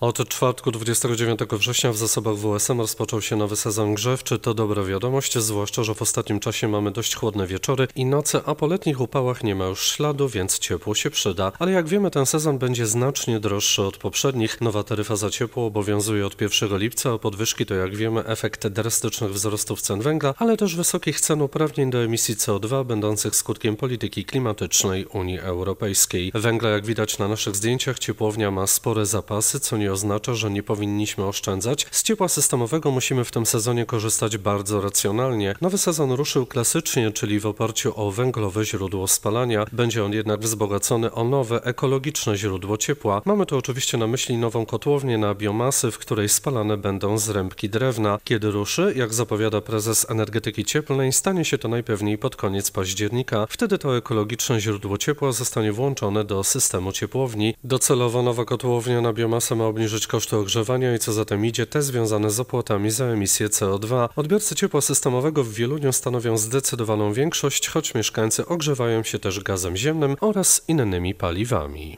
Od czwartku 29 września w zasobach WSM rozpoczął się nowy sezon grzewczy. To dobra wiadomość, zwłaszcza, że w ostatnim czasie mamy dość chłodne wieczory i noce, a po letnich upałach nie ma już śladu, więc ciepło się przyda. Ale jak wiemy, ten sezon będzie znacznie droższy od poprzednich. Nowa taryfa za ciepło obowiązuje od 1 lipca, a podwyżki to jak wiemy efekt drastycznych wzrostów cen węgla, ale też wysokich cen uprawnień do emisji CO2, będących skutkiem polityki klimatycznej Unii Europejskiej. Węgla, jak widać na naszych zdjęciach, ciepłownia ma spore zapasy, co nie oznacza, że nie powinniśmy oszczędzać. Z ciepła systemowego musimy w tym sezonie korzystać bardzo racjonalnie. Nowy sezon ruszył klasycznie, czyli w oparciu o węglowe źródło spalania. Będzie on jednak wzbogacony o nowe, ekologiczne źródło ciepła. Mamy tu oczywiście na myśli nową kotłownię na biomasy, w której spalane będą zrębki drewna. Kiedy ruszy, jak zapowiada prezes energetyki cieplnej, stanie się to najpewniej pod koniec października. Wtedy to ekologiczne źródło ciepła zostanie włączone do systemu ciepłowni. Docelowo nowa kotłownia na biomasę ma obniżyć koszty ogrzewania i co za tym idzie, te związane z opłatami za emisję CO2. Odbiorcy ciepła systemowego w Wieluniu stanowią zdecydowaną większość, choć mieszkańcy ogrzewają się też gazem ziemnym oraz innymi paliwami.